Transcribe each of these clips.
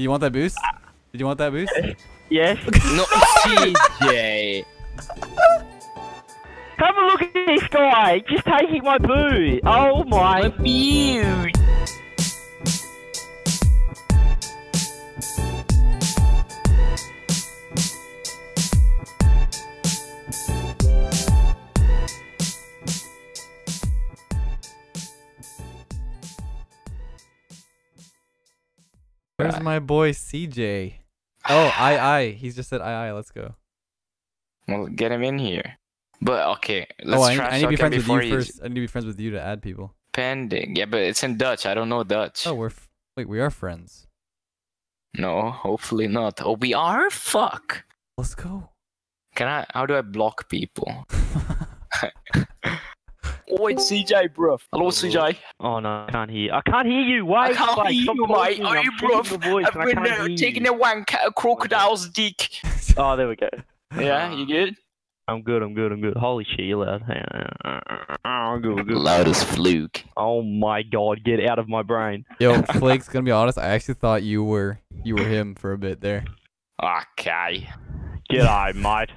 You want that boost? Did you want that boost? Yes. No, CJ. Have a look at this guy, just taking my boo. Oh my. Abuse. Where's my boy CJ? Oh, I I. He's just said I I. Let's go. Well, get him in here. But okay, let's oh, I, I need to be friends with you he's first. I need to be friends with you to add people. Pending. Yeah, but it's in Dutch. I don't know Dutch. Oh, we're f- wait. We are friends. No, hopefully not. Oh, we are? Fuck. Let's go. Can I? How do I block people? Oh, it's CJ, bro. Hello, CJ. Oh no, I can't hear. I can't hear you. Why? I can't wait, hear you, mate. talking. Oh, I'm you checking bro. voice I've and I been can't uh, hear you. taking a wank at a crocodile's dick. Oh, there we go. Yeah, you good? I'm good. I'm good. I'm good. Holy shit, you're loud. I'm good. I'm good. Loud as fluke. Oh my god, get out of my brain. Yo, Flake's gonna be honest. I actually thought you were you were him for a bit there. Okay. G'day, mate.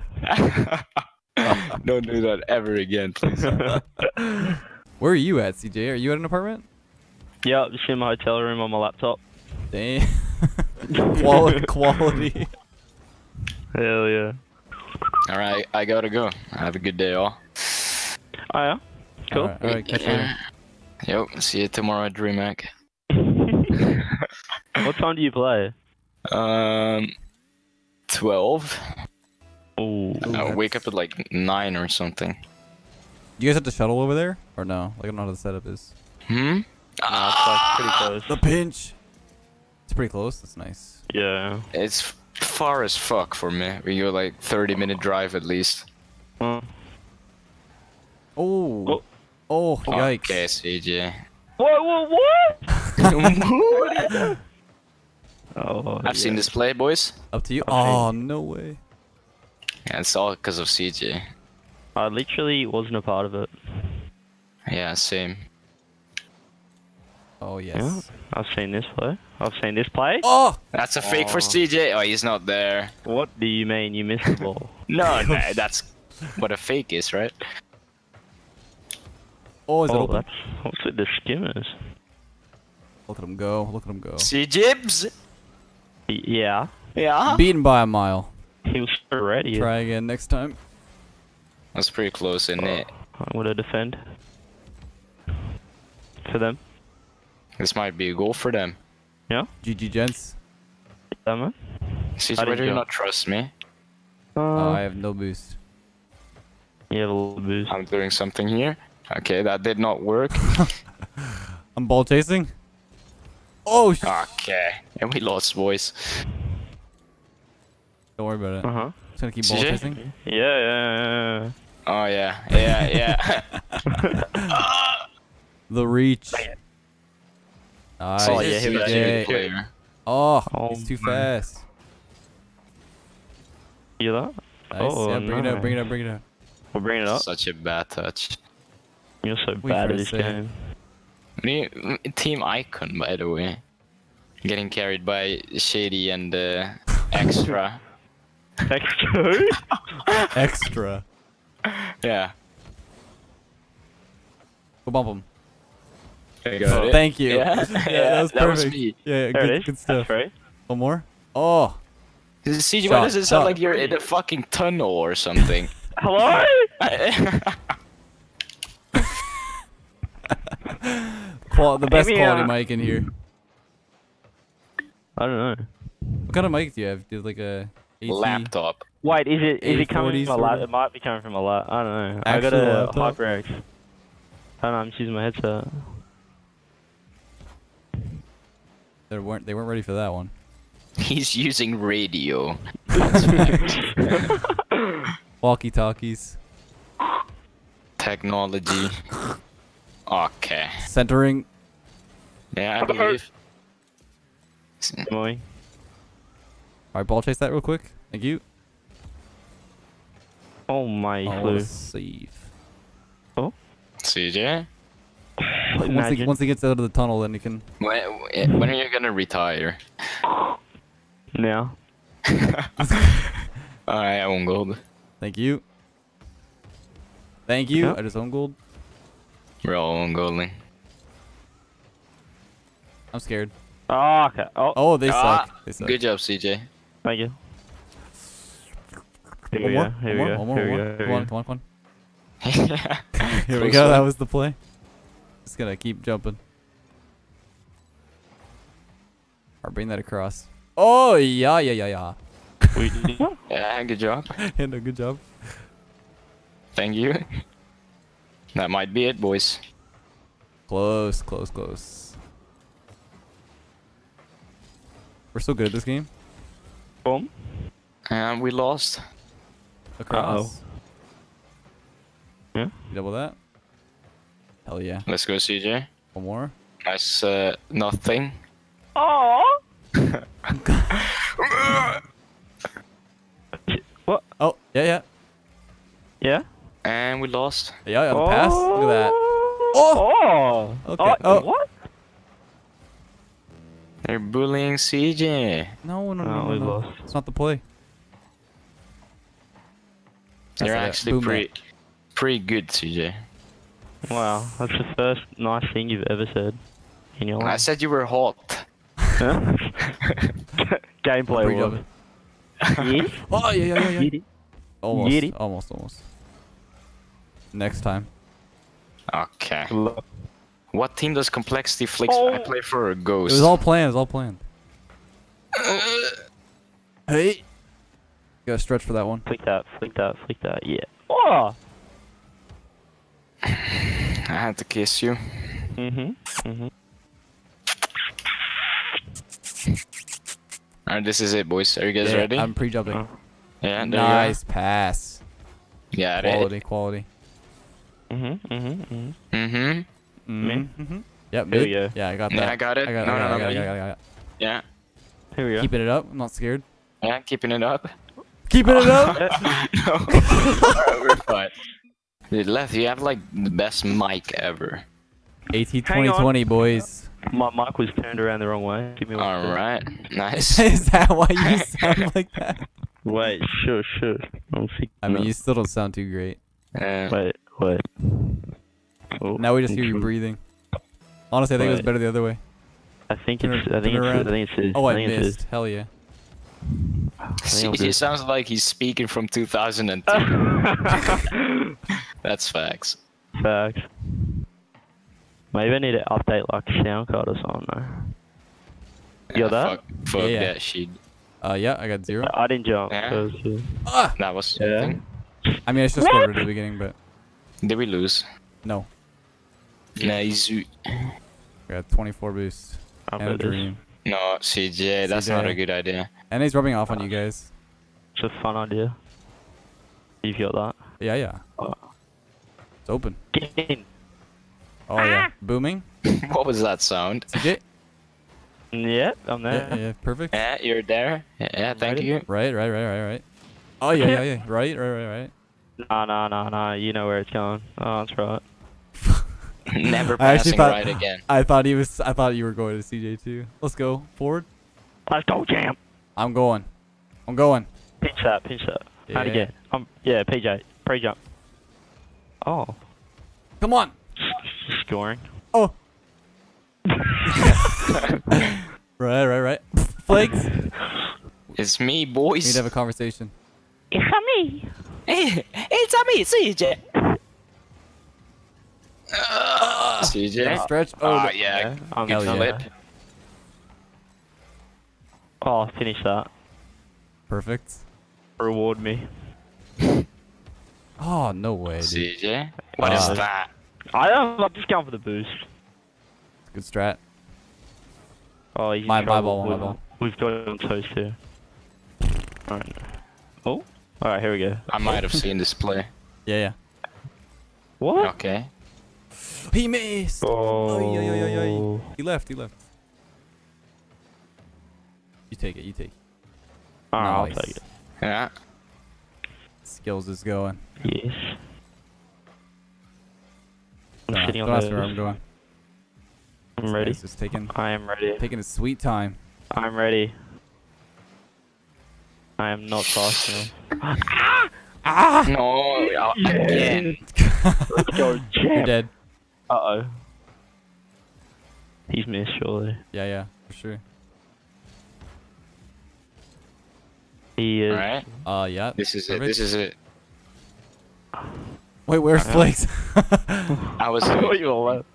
Don't do that ever again, please. Where are you at, CJ? Are you at an apartment? Yeah, just in my hotel room on my laptop. Damn. quality, quality. Hell yeah. All right, I gotta go. Have a good day, all. Oh yeah? Cool. All right, all right, catch you later. Yep. See you tomorrow at DreamHack. what time do you play? Um, twelve. Ooh. I wake up at like nine or something. Do You guys have the shuttle over there, or no? Like I don't know how the setup is. Hmm. Nah, it's like pretty close. The pinch. It's pretty close. That's nice. Yeah. It's far as fuck for me. We go like 30 minute drive at least. Oh. Oh. Oh, yikes. Okay, CJ. what? What? What? oh. I've seen this play, boys. Up to you. Okay. Oh, no way. Yeah, it's all because of CJ. I literally wasn't a part of it. Yeah, same. Oh, yes. I've seen this play. I've seen this play. Oh! That's a fake for Oh. CJ. Oh, he's not there. What do you mean you missed the ball? No, no, that's what a fake is, right? Oh, is it oh, open? that's what's with the skimmers? Look at him go. Look at him go. CJibs. Y- Yeah, Yeah. Beaten by a mile. He was so ready. Try again next time. That's pretty close, isn't it? I'm gonna defend for them. This might be a goal for them. Yeah? GG, gents. Yeah, man. CJ, How why do you you not trust me? Oh, Uh, I have no boost. you have a little boost. I'm doing something here. Okay, that did not work. I'm ball chasing. Oh, sh- Okay, and we lost, boys. Don't worry about it. Uh huh. Just gonna keep ball CJ? chasing. Yeah, yeah, Oh yeah, yeah, yeah. The reach. Nice. Oh, yeah, he was CJ. player. Oh, Oh, he's too man. fast. yeah. You that? Nice. Oh, yeah, bring it up, bring it up, bring it up. We'll bring it up. Such a bad touch. You're so Wait bad at this save. game. Me- Team Icon, by the way. Getting carried by Shady and uh, Extra. X2? Extra. yeah. Go bump him. I got it. Thank you. Yeah, yeah, yeah, that was that was perfect. me. Yeah, yeah, There good, good stuff. right. One more. Oh, CJ, Shot, why does it sound shot. like you're in a fucking tunnel or something? Hello? qual- the best me quality a- mic in here. I don't know. What kind of mic do you have? Do you have like a AT? Laptop. Wait, is it is it coming from a or lap? It might be coming from a lap. I don't know. I got a uh, laptop? HyperX. I don't know. I'm just using my headset. They weren't. They weren't ready for that one. He's using radio. Walkie talkies. Technology. Okay. Centering. Yeah, I believe. Emily. All right, ball chase that real quick. Thank you. Oh my Oh, what a flew. save. CJ? Once he, once he gets out of the tunnel, then he can. When, when are you gonna retire? now. Alright, I won gold. Thank you. Thank you. Yep. I just own gold. We're all on golding. I'm scared. Oh, okay. Oh, Oh, they Ah, suck. They suck. Good job, CJ. Thank you. Here One we more. go. Here One we more. go. One more. Here we One go. more. Here Come on. we Come on. Come on. Here Here we go. That was the play. Just gonna keep jumping. Or bring that across. Oh yeah, yeah, yeah, yeah. We, Yeah, good job. Yeah, no, good job. Thank you. That might be it, boys. Close, close, close. We're so good at this game. Boom. And we lost. Across. Yeah. You double that. Hell yeah. Let's go, CJ. One more. Nice, uh, nothing. Oh. what? Oh yeah, yeah, Yeah. And we lost. yeah. yeah the pass. Look at that. Oh. Okay. Oh. Oh. What? They're bullying CJ. No, no, no, Oh, no, we no. lost. It's not the play. That's You're it. actually Boom pretty, it. pretty good, CJ. Wow, that's the first nice thing you've ever said in your life. I said you were hot. Huh? Gameplay Pretty was. jumping. Oh yeah, yeah, yeah, yeah. Almost, Yeti. almost, almost. Next time. Okay. What team does Complexity Flicks? I Oh. play for a It ghost. was all planned. It was all planned. Hey. You gotta stretch for that one. Flick that, flick that, flick that. Yeah. Oh. I had to kiss you. Mm-hmm, mm-hmm. Alright, this is it, boys. Are you guys Yeah, ready? I'm pre-jumping. Oh. yeah, there Nice pass. you go. Got it. Quality, quality. Mhm. Mhm. Mhm. Mm-hmm. Mm-hmm. Yep, Here mid. we go. Yeah, I got that. Yeah, I got it. I got it. No, I got no, it. I no, got it. I me. got. I got. Yeah, Here we go. Keeping it up. I'm not scared. yeah, keeping it up. Keeping it up. no. Alright, we're fine. Dude, Leth, you have like the best mic ever. AT Hang 2020, boys. My mic was turned around the wrong way. Give me one second. Alright, nice. Is that why you sound like that? Wait, sure, sure. I'm. I mean, no. you still don't sound too great. Uh, Wait, wait. Oh, Now we just hear you breathing. Honestly, I think it was better the other way. I think Turn it's. it- I think it's. I think it's. Oh, I think it's missed. Hell yeah. think I'll do CJ it. sounds like he's speaking from 2002. That's facts. Facts. Maybe I need to update like sound card or something. Though. You got that? Fuck, fuck Yeah, yeah. that shit. Uh, yeah, I got zero. I didn't jump. Yeah. so it's, Ah! That was Yeah. something. I mean, I just have scored at the beginning, but Did we lose? no. Nice. I got 24 boost. I'll And a dream. No, CJ, that's not a good idea. And he's rubbing off on you guys. It's a fun idea. You've got that. Yeah, yeah. Oh. It's open. Get in. Oh, yeah. Ah! Booming. what was that sound? CJ? Mm, yep, I'm there. Yeah, yeah, perfect. Yeah, you're there. Yeah, yeah thank Ready? you. Right, right, right, right, right. Oh, yeah, yeah, yeah. Right, right, right, right. Nah, nah, nah, nah. You know where it's going. Oh, that's right. Never I actually passing thought- right again. I thought he was. I thought you were going to CJ too. Let's go forward. Let's go, jam. I'm going. I'm going. Pinch that, pinch that. How'd Yeah. you get? Um, yeah, PJ. Pre jump. Oh, Come on. scoring. Oh. right, right, right. Flakes. It's me, boys. We need to have a conversation. It's me. it's a me, CJ. CJ. Stretch. Oh, Oh, no. yeah. I'm Good yeah. flip. Oh, finish that. perfect. Reward me. Oh no way, dude. CJ. What is Uh, that? I don't. I'm just going for the boost. Good strat. Oh, he's My- my ball, my We've- ball. We've got it on toast here. Alright. Oh. Alright, here we go. I might have seen this play. Yeah, yeah. What? Okay. He missed. Oh. Oy, oy, oy, oy, oy. He left. He left. You take it. You take. it. Alright, I'll take it. Yeah. Skills is going. Yes. I'm Nah, don't ask where I'm going. I'm ready. He's just taking I am ready. taking his sweet time. I'm ready. I am not fast enough. Ah! No, uh, again. Let's go, You're dead. Uh oh. He's missed, surely. Yeah, yeah, for sure. He is. Alright, Uh, yeah. this is it. This is it. Wait, where's Flakes? I was. I thought you were left.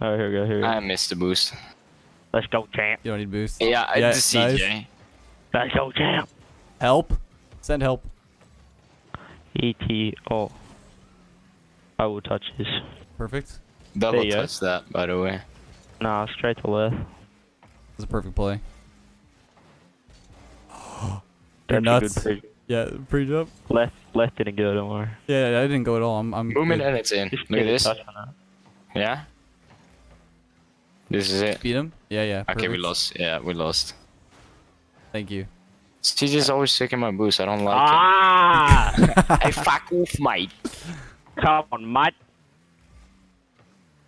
Oh, here we go, here we go. I missed the boost. Let's go, champ. you don't need boost. Yeah, I Yeah, the CJ. Let's go, champ. Help. Send help. E.T. Oh. I will touch this. Perfect. Double you go. touch that, by the way. Nah, straight to left. That's a perfect play. That's You're nuts. pre- Yeah, pre jump. left, left didn't go, don't worry. Yeah, yeah, I didn't go at all. I'm, I'm Boom good. and it's in. Just Look at this. touch on that. Yeah. This is it. Beat him. Yeah, yeah. Okay, we lost. Yeah, we lost. Thank you. CJ's always taking my boost. I don't like Ah! it. Ah! hey, fuck off, mate. Come on, mate.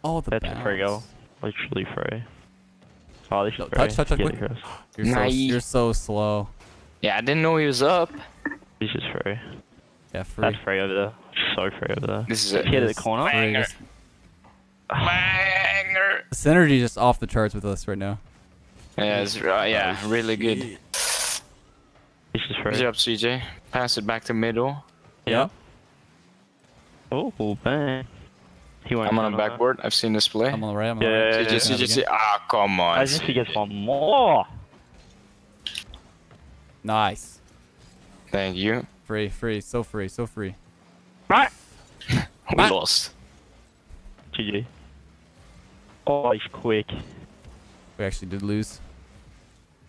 Oh, the That's a free goal. Literally free. Oh, this is No, free. touch, touch, touch, quick. You're so, you're so slow. Yeah, I didn't know he was up. This is free. Yeah, free. That's free over there. So free over there. This is it. Hit at the corner. free. Banger. Banger. The synergy just off the charts with us right now. Yeah, it's, uh, yeah, Oh, really good. This is free. Good job, CJ. Pass it back to middle. Yeah. Oh, bang. He won't I'm on a backboard. I've seen this play. I'm on the right. I'm on Yeah, the right. yeah, CJ, yeah. CJ, CJ. Ah, come on. As if he gets one more. Nice. Thank you. Free, free, so free, so free. Right. We Back. lost. GG. Oh, he's quick. We actually did lose.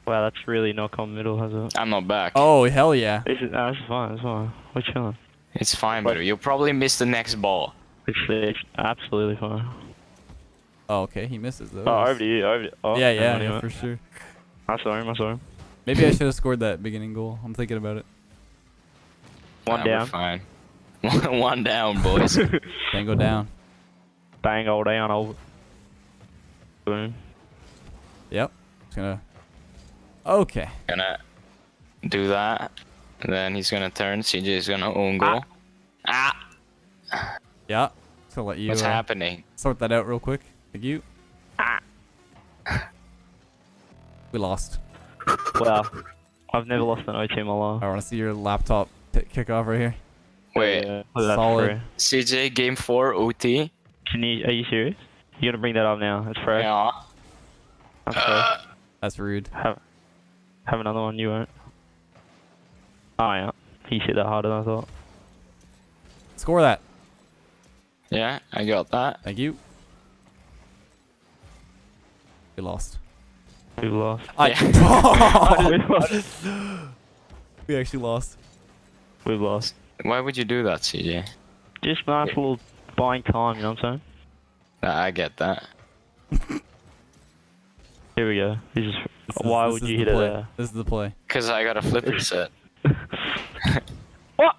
Wow, that's really not come middle, has it? I'm not back. Oh, hell yeah. This is, no, this is fine, it's fine. We're chilling. It's fine, but you'll probably miss the next ball. It's, it's absolutely fine. Oh, okay. He misses those. Oh, over to you, over to oh, yeah, yeah, yeah, for sure. I saw him, I saw him. Maybe I should have scored that beginning goal. I'm thinking about it. One Nah, down. Fine. One down, boys. Can't go down. Bang all down, over. Boom. Yep. Just gonna. Okay. gonna do that. And then he's gonna turn. CJ is gonna own goal. Ah, Yeah. Just gonna let you what's uh, happening? sort that out real quick. Thank you. Ah. We lost. Wow. I've never lost an OT in my life. I want to see your laptop kick off right here. Wait, Yeah, look Solid. CJ game four OT. Can you, are you serious? You're gonna bring that up now? It's fresh. Yeah. That's fresh. Uh, That's rude. Have, have another one, you won't. Oh yeah. He hit that harder than I thought. Score that. Yeah, I got that. Thank you. We lost. We lost. I. we lost. we actually lost. We lost. Why would you do that, CJ? Just nice little buying time, you know what I'm saying? Nah, I get that. Here we go. This is. This why this would is you the hit it play. there? This is the play. Cause I got a flipper set. What?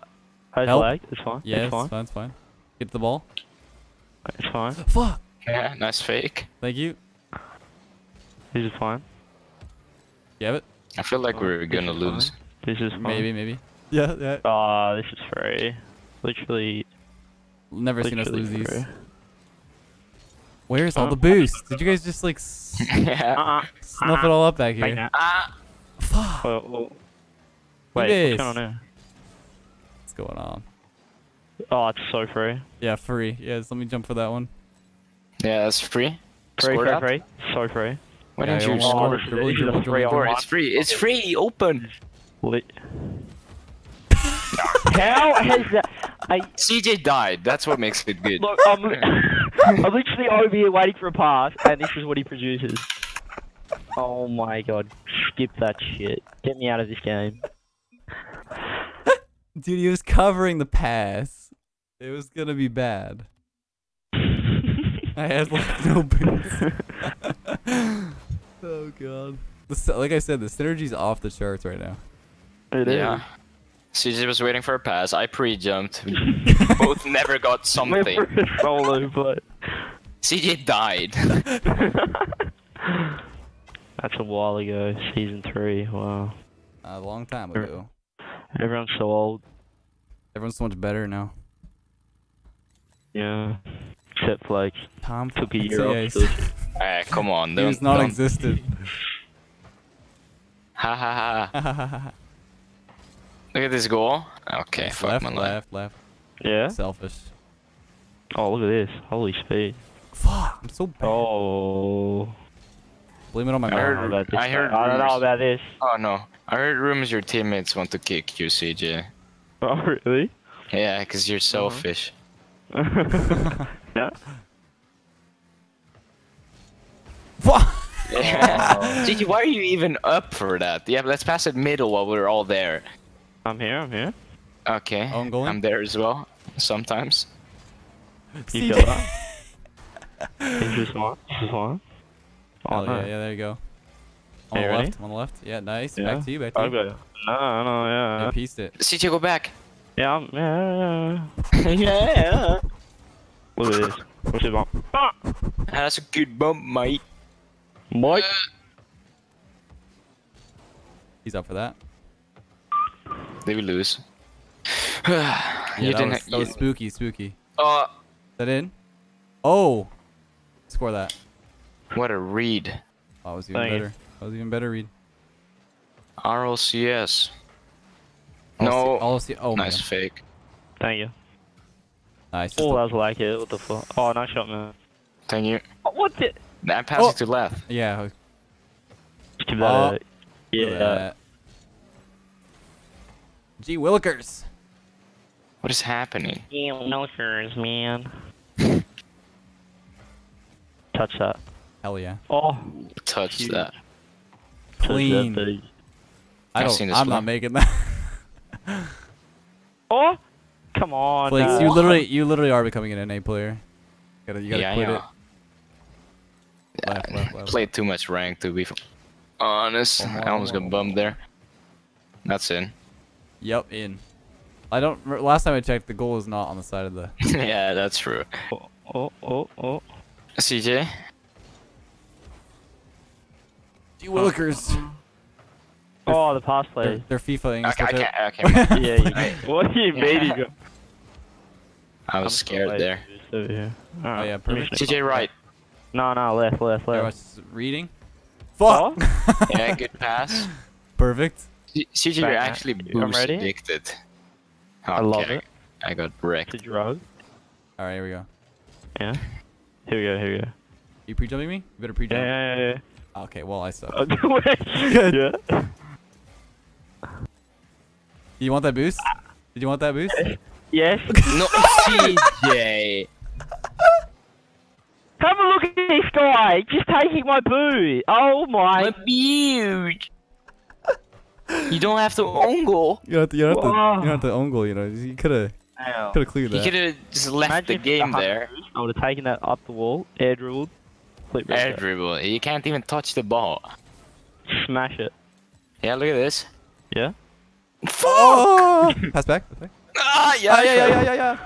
How's Help. lag? It's fine. Yeah, it's it's fine. fine. It's fine. Get the ball. It's fine. Fuck. Yeah, nice fake. Thank you. This is fine. You have it? I feel like we're gonna lose. fine. This is fine. Maybe, maybe. Yeah, yeah. Ah, this is free. Literally. Never seen us literally lose these. Where's all the boost? Did you guys just like yeah. Uh-uh. snuff it all up back Bang here? that. Ah. Fuck. Well, well, wait, what's going on this. there? What's going on? Oh, it's so free. Yeah, free. Yes, let me jump for that one. Yeah, that's free. Free, Score free, that? free. So free. Why Yeah, don't you almost- score? Oh, this is, Dribble, this is dribble, a free on It's free. It's free. Open. Lit. How has that? I CJ died. That's what makes it good. look. I'm, li- I'm literally over here waiting for a pass, and this is what he produces. Oh my god! Skip that shit. Get me out of this game. Dude, he was covering the pass. It was gonna be bad. I had like no boost. oh god. The, like I said, the synergy's off the charts right now. It is. Yeah. CJ was waiting for a pass. I pre-jumped. Both never got something. Went for a solo, but CJ died. that's a while ago. Season three. Wow. A long time ago. Everyone's so old. Everyone's so much better now. Yeah. Except like Tom took a fucking year off. Chase. so- Alright, come on. He Don't, was don't- non-existent. Ha ha ha. Look at this goal. Okay, fuck left, my life. left, left. Yeah. Selfish. Oh, look at this. Holy speed. Fuck, I'm so bad. Oh. Blame it on my I I heard- don't mom. know about this. I heard I don't know about this. Oh no. I heard rumors your teammates want to kick you, CJ. Oh, really? Yeah, because you're Uh-huh. selfish. no. Fuck. Yeah. CJ, why are you even up for that? Yeah, let's pass it middle while we're all there. I'm here. I'm here. Okay. I'm going. I'm there as well. Sometimes. You CJ. feel that? Is this one? Is this one? Oh, Oh, yeah, yeah, there you go. On Hey, the ready? left, on the left. Yeah, nice. Yeah. Back to you, back to you. Okay. No, no, Yeah, yeah. pieced it. CJ, go back. Yeah, I'm, yeah. yeah. Look at this. What's it bump? Ah! That's a good bump, mate. Mike. He's up for that. They will lose. Yeah, you that, didn't. was, that was spooky, spooky. oh, Is that in? Oh! Score that. what a read. Oh, that was even Thank you. better. That was even better read. RLCS. I'll No. See, I'll see. Oh, nice man. fake. Thank you. Nice. Oh, that was like it. What the fuck? Oh, nice shot, man. Thank you. Oh, what the? I'm passing Oh. to left. yeah. Just give that Oh. a. look Yeah. that. G Willikers. What is happening? Yeah, milkers, man. Touch that. Hell yeah. Oh, Touch Cute. that. touch Clean. That booty. I I've don't. seen this I'm play. not making that. Oh, come on. Flakes, you literally, you literally are becoming an NA player. Gotta, you gotta yeah, quit I know. it. Left, left, left. Played too much rank to be f- honest. I almost got bummed there. That's in. Yep, in. I don't. Last time I checked, the goal is not on the side of the. yeah, that's true. Oh, oh, oh, oh. oh. CJ? G Willikers. Oh, Oh, the pass They're, play. they're FIFA Okay, I English. can't. Okay. yeah, you, what do you mean? You go? I was I'm scared so there. Over here. Oh, oh yeah, perfect. CJ right. No, no, left, left, I left. was reading. Fuck. Yeah, good pass. Perfect. C- CJ, you're actually I'm boost ready. addicted. I love it. I got wrecked. It's a drug. All right, here we go. Yeah. Here we go, here we go. You pre-jumping me? You better pre-jump. Yeah, yeah, yeah. Okay, well I suck. yeah. yeah. You want that boost? Did you want that boost? Yes. No, CJ. Have a look at this guy, just taking my boot. Oh my. My huge. You don't have to own goal. You don't have to. You don't have to, you don't have to own. You know, you could have Damn. could have cleared that. You could have just left Imagine the game had there. boost, I would have taken that up the wall, air dribbled, flip Air dribble. You can't even touch the ball. Smash it. Yeah, look at this. Yeah. Oh! Pass back. Pass back. Ah, yeah, Ah, yeah, yeah, yeah, yeah,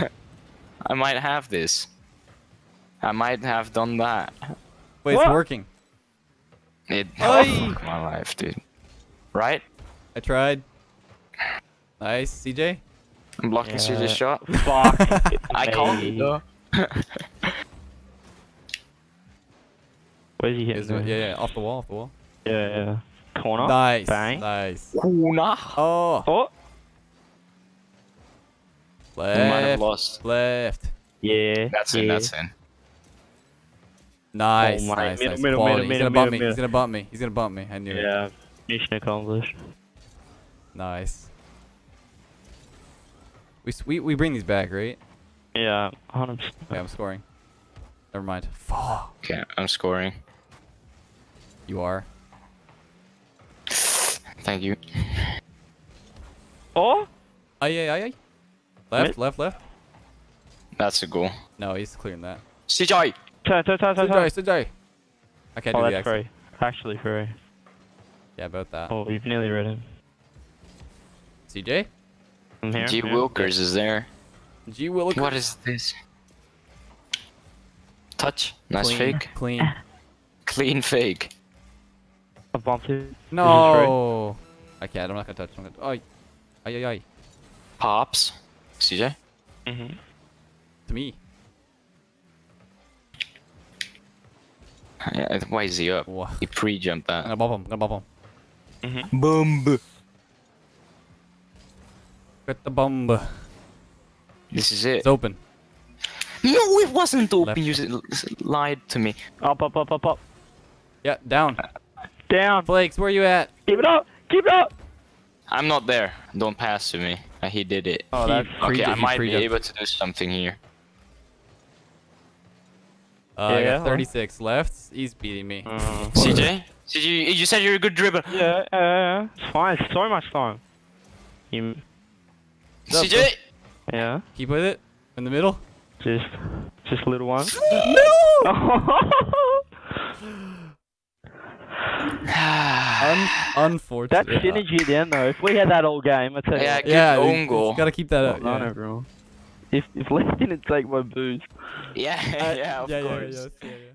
yeah. I might have this. I might have done that. Wait, it's working. It. Oi. Oh, my life, dude. Right? I tried. Nice, CJ. I'm blocking Yeah. CJ's shot. Fuck. I called it me. though. Where's he Is hitting? it- yeah, yeah, off the wall, off the wall. Yeah, yeah. Corner. Nice, Bang. nice. Kuna. Oh, Oh. We might have left, lost. left. Yeah. That's yeah. in, that's in. Nice, Oh nice, middle, nice. middle, Quality. middle, He's gonna middle, bump me. He's gonna bump me. He's gonna bump me. I knew it. Yeah. Mission accomplished. Nice. We s- we we bring these back, right? Yeah, 100%. Okay, I'm scoring. Never mind. Fuck. Okay, I'm scoring. You are. Thank you. Oh? Aye, aye, aye, aye. Left, Mid? left, left. That's a goal. No, he's clearing that. CJ! Turn, turn, turn, turn, Sujai, turn. Sujai. I can't Oh, do the that's accent. free. Actually free. Yeah, about that. Oh, you've nearly read him. CJ? I'm here. G here. Wilkers is there. G Willikers. What is this? Touch. Nice Clean. fake. Clean. Clean fake. I bumped it. No. I can't. I'm not gonna touch. I'm gonna. Oi. Ay, ay, ay. Pops. CJ? Mm-hmm. To me. Yeah, why is he up? Whoa. He pre-jumped I'm that. gonna bump him. I'm gonna bump him. Bomb. Get the bomb. This is it. It's open. No, it wasn't open. Left. You s- s- lied to me. Up, up, up, up, up. Yeah, down. Down. Flakes, where you at? Keep it up. Keep it up. I'm not there. Don't pass to me. Uh, he did it. Oh, He that's pre- Okay, I might be pre-jumped. able to do something here. Uh, I Yeah, got well. 36 left. He's beating me. Uh, CJ? CJ, you, you said you're a good dribbler. yeah, uh, it's fine. So much fun. You, What's up, CJ? yeah, Keep with it. In the middle. just, just a little one. Un- unfortunate. That's synergy at the end, though. If we had that all game, I tell you. Yeah, what. good Yeah, own goal. gotta keep that Well up. done, yeah. everyone. If if Les didn't take my boost, Yeah, Uh, yeah, of yeah, course. Yeah, yeah, yeah, yeah.